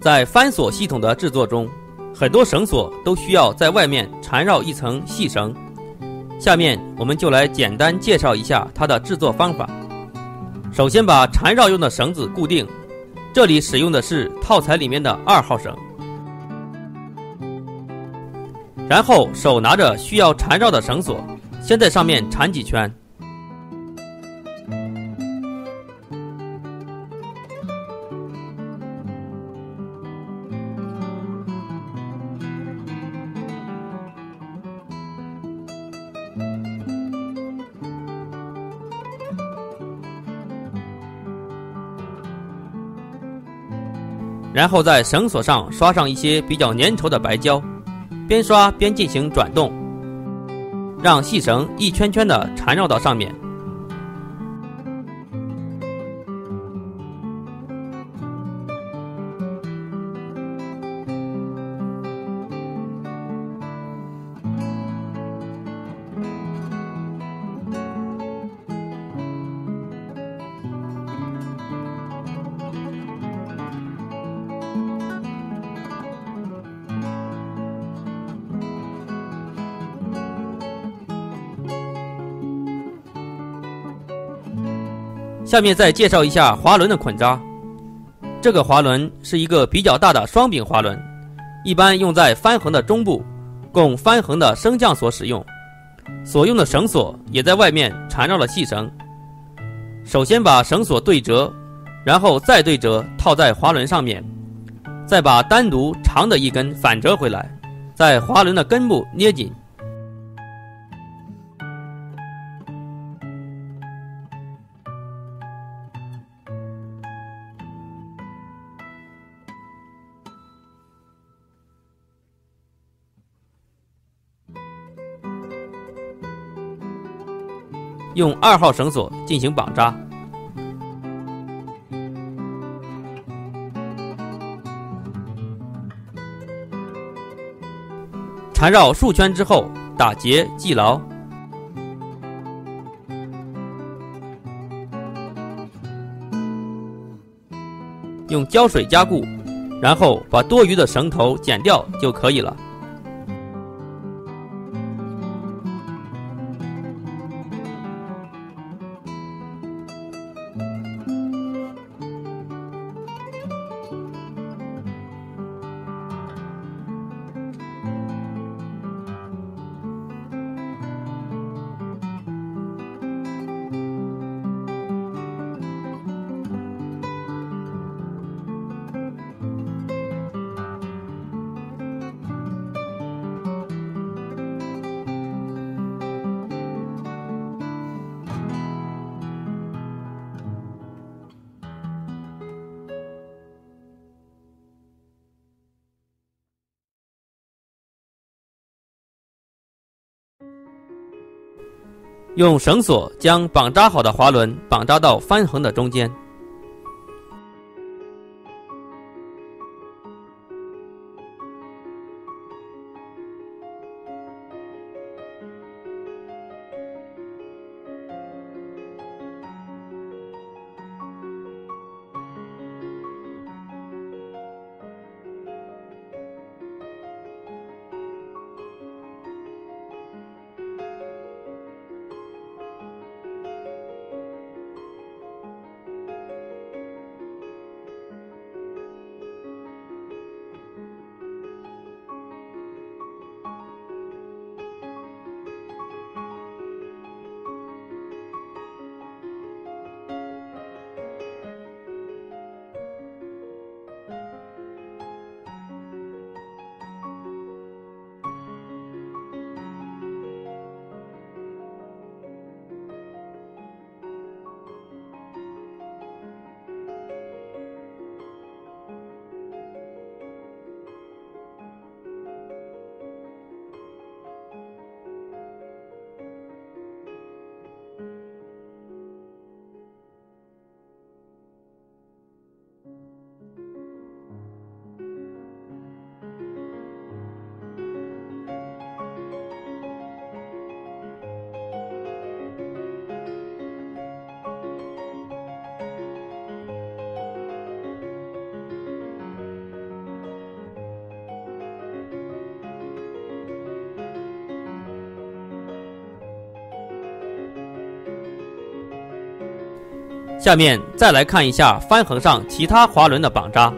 在翻锁系统的制作中，很多绳索都需要在外面缠绕一层细绳。下面我们就来简单介绍一下它的制作方法。首先把缠绕用的绳子固定，这里使用的是套材里面的二号绳。然后手拿着需要缠绕的绳索，先在上面缠几圈。然后在绳索上刷上一些比较粘稠的白胶，边刷边进行转动，让细绳一圈圈的缠绕到上面。下面再介绍一下滑轮的捆扎。这个滑轮是一个比较大的双柄滑轮，一般用在翻横的中部，供翻横的升降所使用。所用的绳索也在外面缠绕了细绳。首先把绳索对折，然后再对折套在滑轮上面，再把单独长的一根反折回来，在滑轮的根部捏紧。用二号绳索进行绑扎，缠绕数圈之后打结系牢，用胶水加固，然后把多余的绳头剪掉就可以了。用绳索将绑扎好的滑轮绑扎到翻横的中间。下面再来看一下翻横上其他滑轮的绑扎。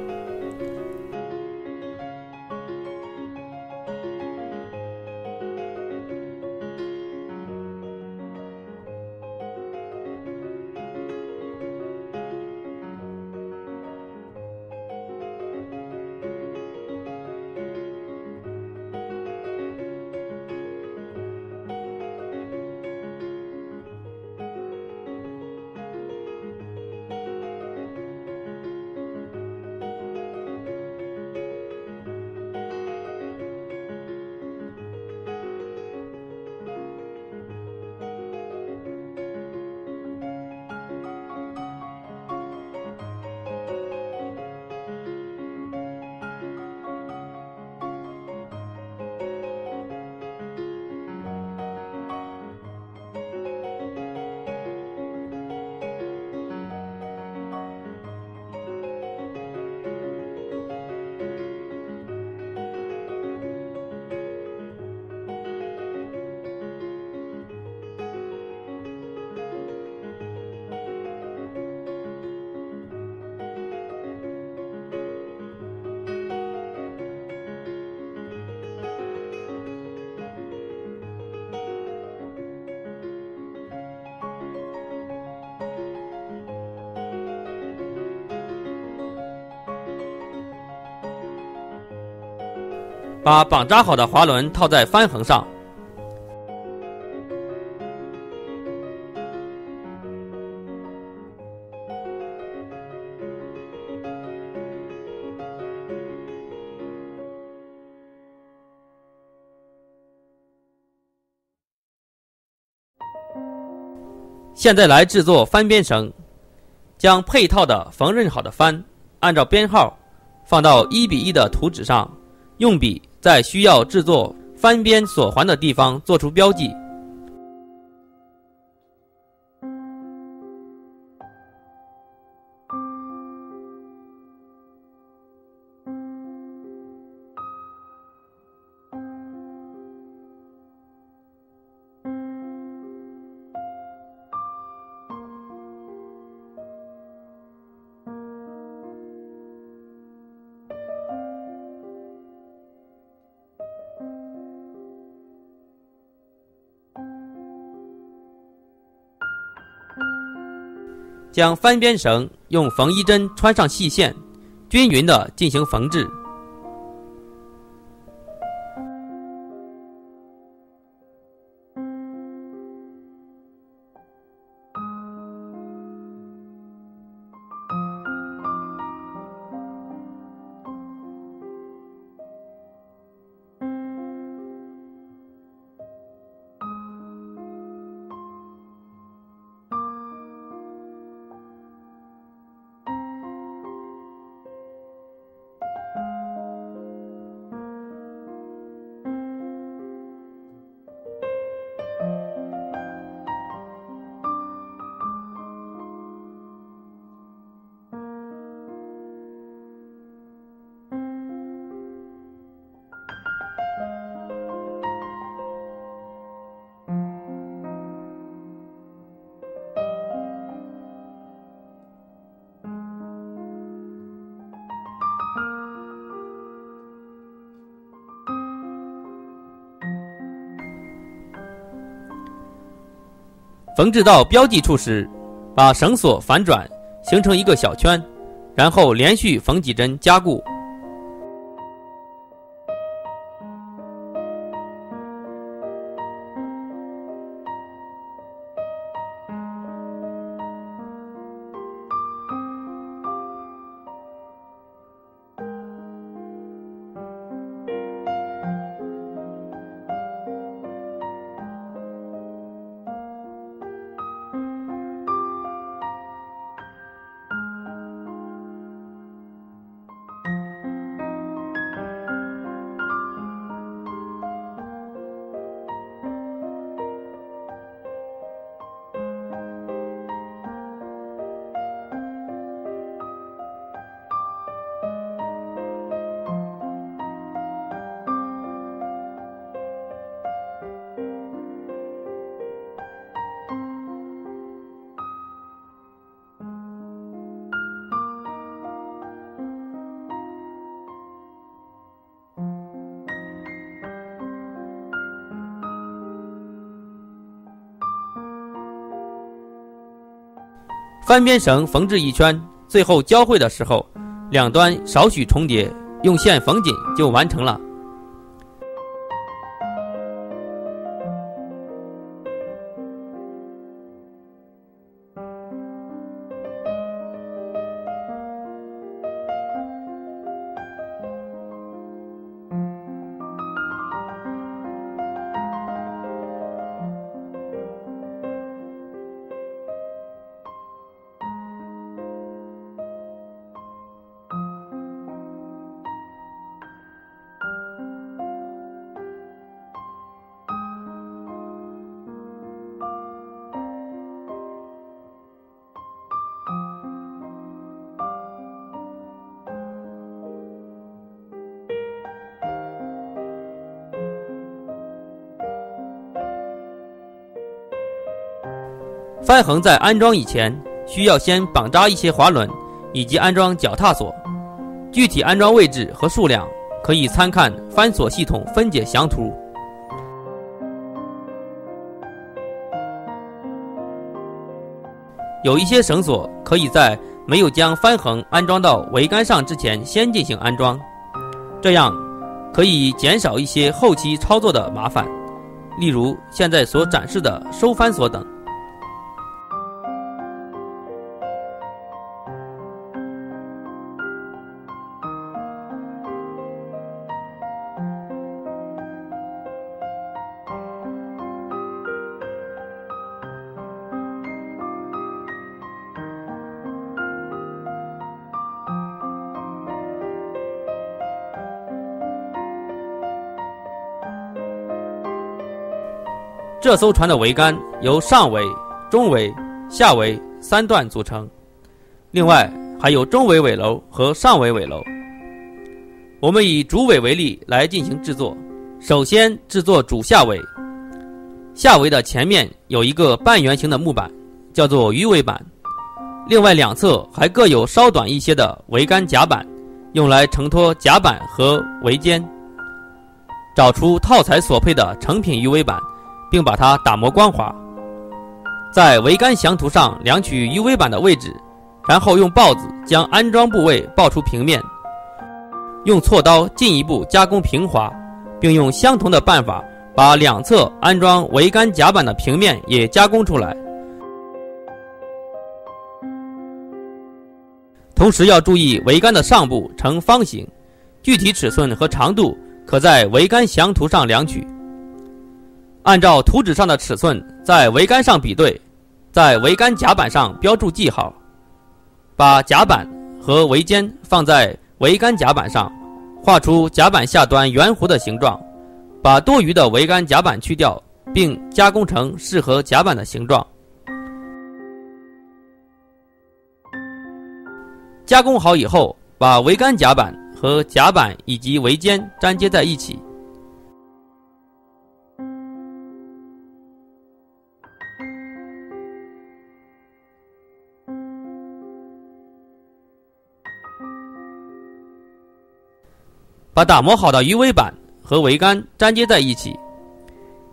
把绑扎好的滑轮套在帆横上。现在来制作帆边绳，将配套的缝纫好的帆按照编号放到一比一的图纸上，用笔。在需要制作翻边锁环的地方做出标记。将翻边绳用缝衣针穿上细线，均匀的进行缝制。缝制到标记处时，把绳索反转，形成一个小圈，然后连续缝几针加固。翻边绳缝制一圈，最后交汇的时候，两端少许重叠，用线缝紧就完成了。翻横在安装以前，需要先绑扎一些滑轮，以及安装脚踏锁。具体安装位置和数量，可以参看翻锁系统分解详图。有一些绳索可以在没有将翻横安装到桅杆上之前先进行安装，这样可以减少一些后期操作的麻烦，例如现在所展示的收翻锁等。这艘船的桅杆由上桅、中桅、下桅三段组成，另外还有中桅尾楼和上桅尾楼。我们以主尾为例来进行制作。首先制作主下桅，下桅的前面有一个半圆形的木板，叫做鱼尾板。另外两侧还各有稍短一些的桅杆甲板，用来承托甲板和桅肩。找出套材所配的成品鱼尾板。并把它打磨光滑，在桅杆详图上量取鱼尾板的位置，然后用刨子将安装部位刨出平面，用锉刀进一步加工平滑，并用相同的办法把两侧安装桅杆甲板的平面也加工出来。同时要注意桅杆的上部呈方形，具体尺寸和长度可在桅杆详图上量取。按照图纸上的尺寸，在桅杆上比对，在桅杆甲板上标注记号，把甲板和桅尖放在桅杆甲板上，画出甲板下端圆弧的形状，把多余的桅杆甲板去掉，并加工成适合甲板的形状。加工好以后，把桅杆甲板和甲板以及桅尖粘接在一起。把打磨好的鱼尾板和桅杆粘接在一起，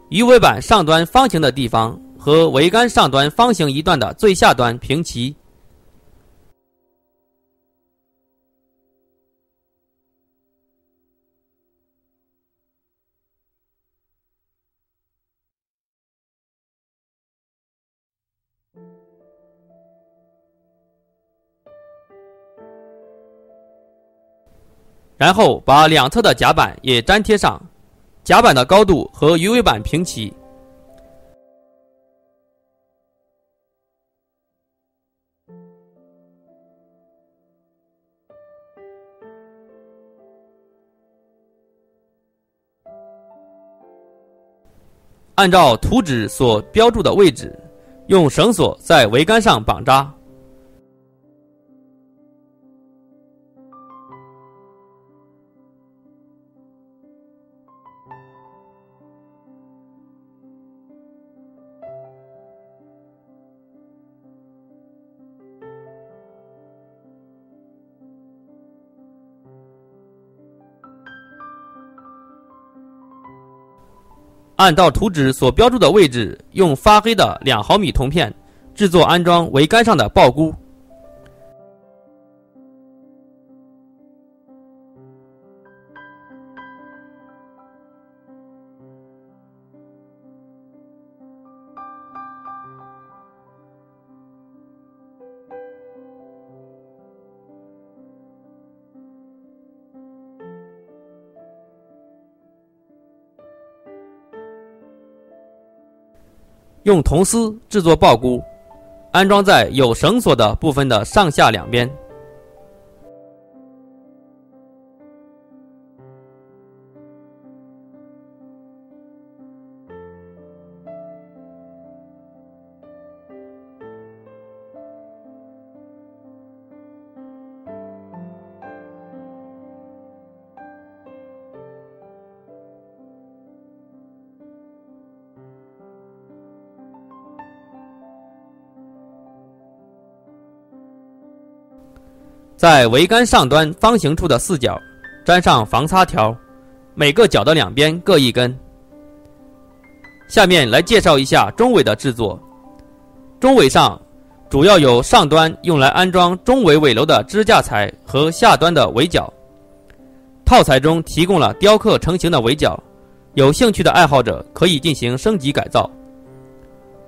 鱼尾板上端方形的地方和桅杆上端方形一段的最下端平齐。然后把两侧的甲板也粘贴上，甲板的高度和鱼尾板平齐。按照图纸所标注的位置，用绳索在桅杆上绑扎。按照图纸所标注的位置，用发黑的两毫米铜片制作安装桅杆上的爆箍。用铜丝制作抱箍，安装在有绳索的部分的上下两边。在桅杆上端方形处的四角，粘上防擦条，每个角的两边各一根。下面来介绍一下中尾的制作。中尾上主要有上端用来安装中尾尾楼的支架材和下端的围角。套材中提供了雕刻成型的围角，有兴趣的爱好者可以进行升级改造。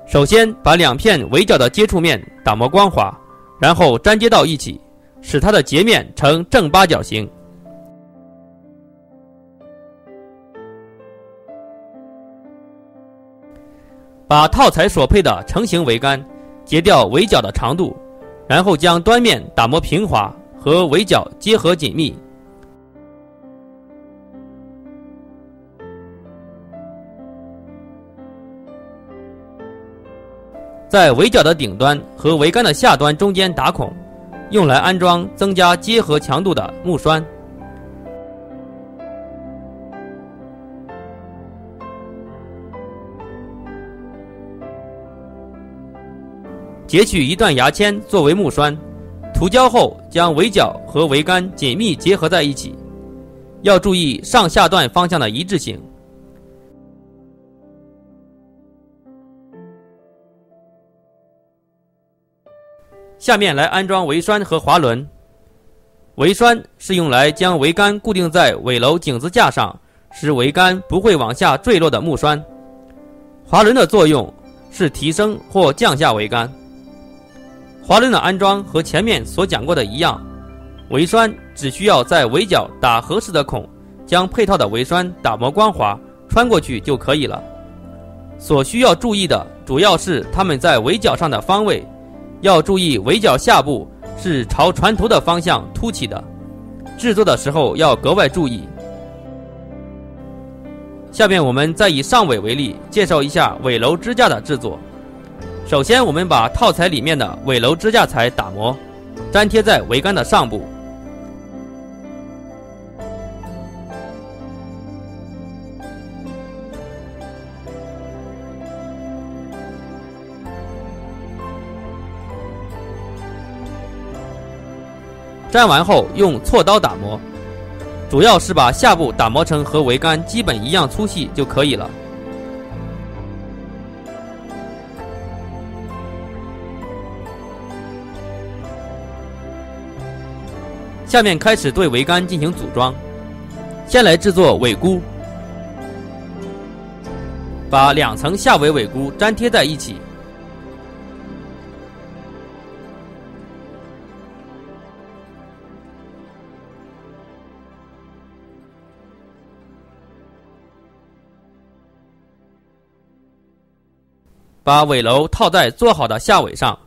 首先把两片围角的接触面打磨光滑，然后粘接到一起。使它的截面呈正八角形。把套材所配的成型桅杆截掉围角的长度，然后将端面打磨平滑，和围角结合紧密。在围角的顶端和桅杆的下端中间打孔。用来安装增加结合强度的木栓。截取一段牙签作为木栓，涂胶后将围角和桅杆紧密结合在一起，要注意上下段方向的一致性。下面来安装桅栓和滑轮。桅栓是用来将桅杆固定在尾楼井子架上，使桅杆不会往下坠落的木栓。滑轮的作用是提升或降下桅杆。滑轮的安装和前面所讲过的一样，桅栓只需要在尾角打合适的孔，将配套的桅栓打磨光滑，穿过去就可以了。所需要注意的主要是它们在尾角上的方位。要注意，围角下部是朝船头的方向凸起的，制作的时候要格外注意。下面我们再以上尾为例，介绍一下尾楼支架的制作。首先，我们把套材里面的尾楼支架材打磨，粘贴在桅杆的上部。粘完后用锉刀打磨，主要是把下部打磨成和桅杆基本一样粗细就可以了。下面开始对桅杆进行组装，先来制作尾箍，把两层下尾尾箍粘贴在一起。把尾楼套在做好的下尾上，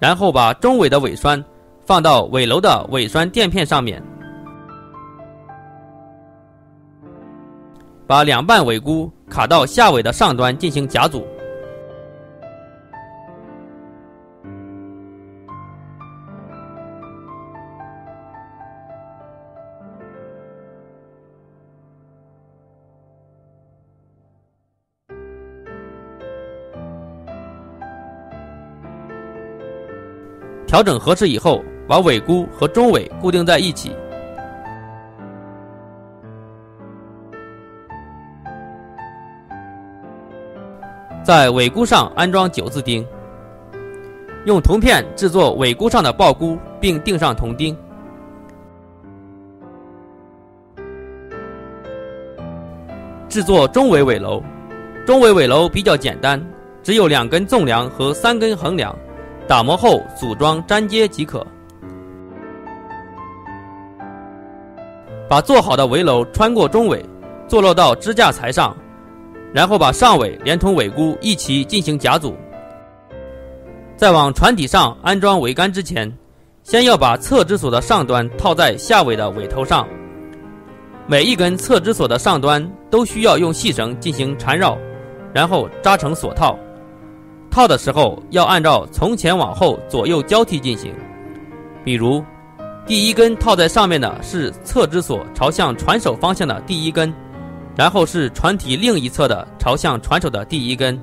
然后把中尾的尾栓放到尾楼的尾栓垫片上面，把两半尾箍卡到下尾的上端进行夹组。调整合适以后把尾箍和中尾固定在一起。在尾箍上安装九字钉。用铜片制作尾箍上的抱箍并钉上铜钉。制作中尾尾楼。中尾尾楼比较简单只有两根纵梁和三根横梁。打磨后组装粘接即可。把做好的围楼穿过中尾，坐落到支架材上，然后把上尾连同尾箍一起进行夹组。在往船体上安装桅杆之前，先要把侧支索的上端套在下尾的尾头上。每一根侧支索的上端都需要用细绳进行缠绕，然后扎成锁套。套的时候要按照从前往后左右交替进行。比如，第一根套在上面的是侧支索朝向船首方向的第一根，然后是船体另一侧的朝向船首的第一根，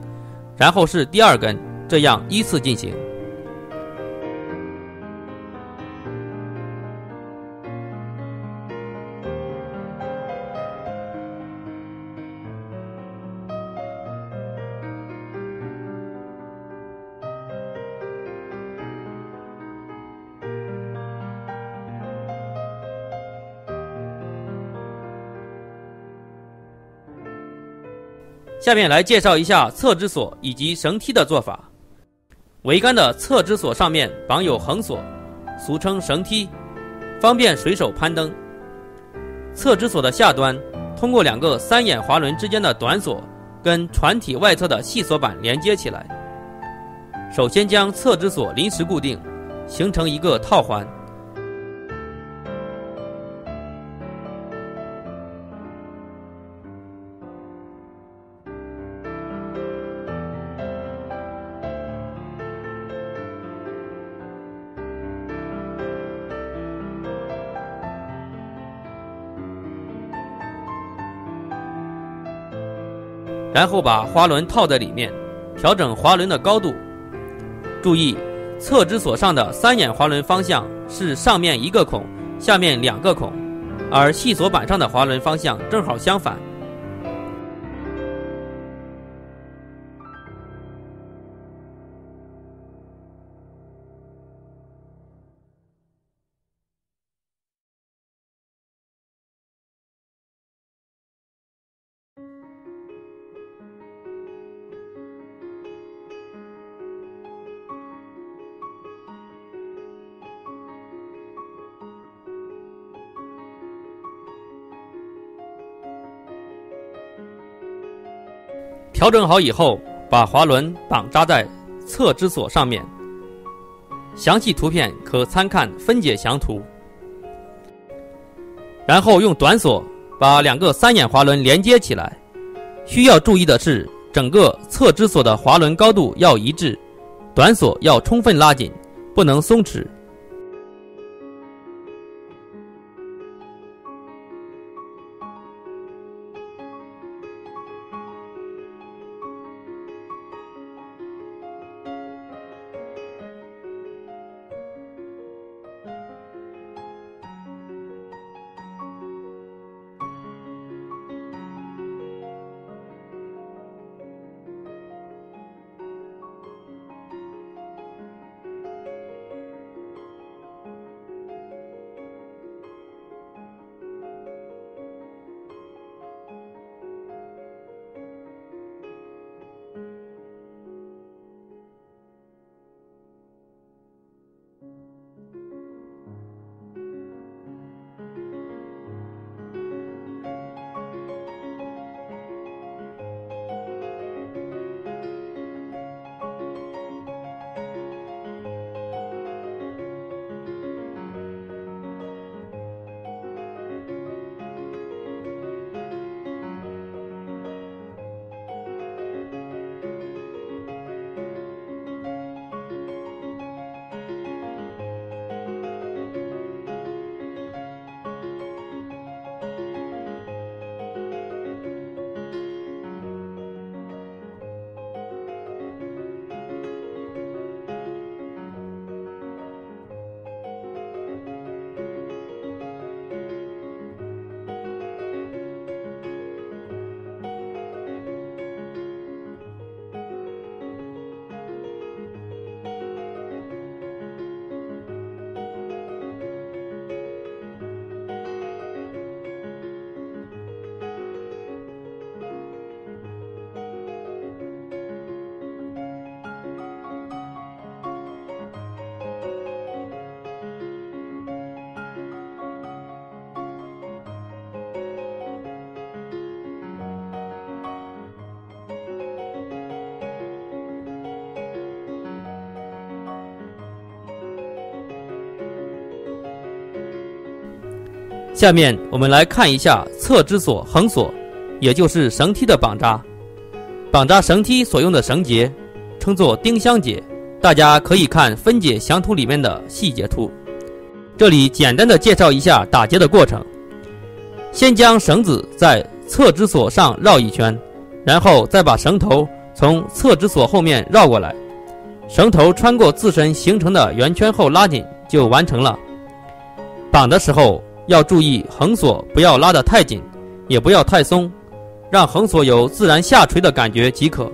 然后是第二根，这样依次进行。下面来介绍一下侧支索以及绳梯的做法。桅杆的侧支索上面绑有横索，俗称绳梯，方便水手攀登。侧支索的下端通过两个三眼滑轮之间的短索，跟船体外侧的细索板连接起来。首先将侧支索临时固定，形成一个套环。然后把滑轮套在里面，调整滑轮的高度。注意，侧支索上的三眼滑轮方向是上面一个孔，下面两个孔，而细锁板上的滑轮方向正好相反。调整好以后，把滑轮绑扎在侧支索上面。详细图片可参看分解详图。然后用短索把两个三眼滑轮连接起来。需要注意的是，整个侧支索的滑轮高度要一致，短索要充分拉紧，不能松弛。下面我们来看一下侧支索、横索，也就是绳梯的绑扎。绑扎绳梯所用的绳结称作丁香结，大家可以看分解详图里面的细节图。这里简单的介绍一下打结的过程：先将绳子在侧支索上绕一圈，然后再把绳头从侧支索后面绕过来，绳头穿过自身形成的圆圈后拉紧就完成了。绑的时候要注意横索不要拉得太紧，也不要太松，让横索有自然下垂的感觉即可。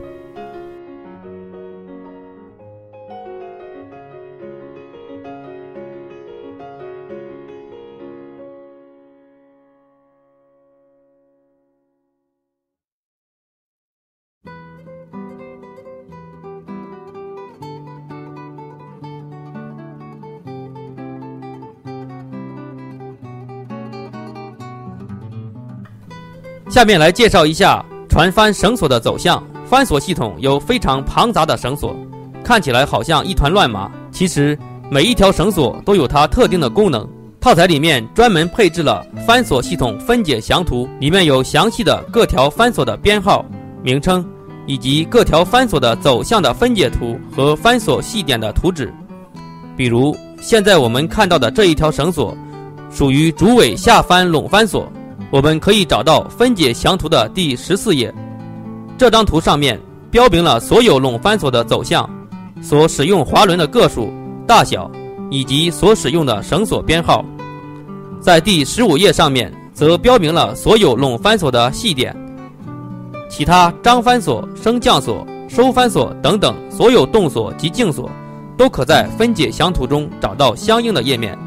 下面来介绍一下船帆绳索的走向。帆索系统有非常庞杂的绳索，看起来好像一团乱麻，其实每一条绳索都有它特定的功能。套材里面专门配置了帆索系统分解详图，里面有详细的各条帆索的编号、名称，以及各条帆索的走向的分解图和帆索细点的图纸。比如现在我们看到的这一条绳索，属于主尾下帆拢帆索。我们可以找到分解详图的第十四页，这张图上面标明了所有拢翻索的走向、所使用滑轮的个数、大小以及所使用的绳索编号。在第十五页上面则标明了所有拢翻索的细点，其他张翻索、升降索、收翻索等等所有动索及静索，都可在分解详图中找到相应的页面。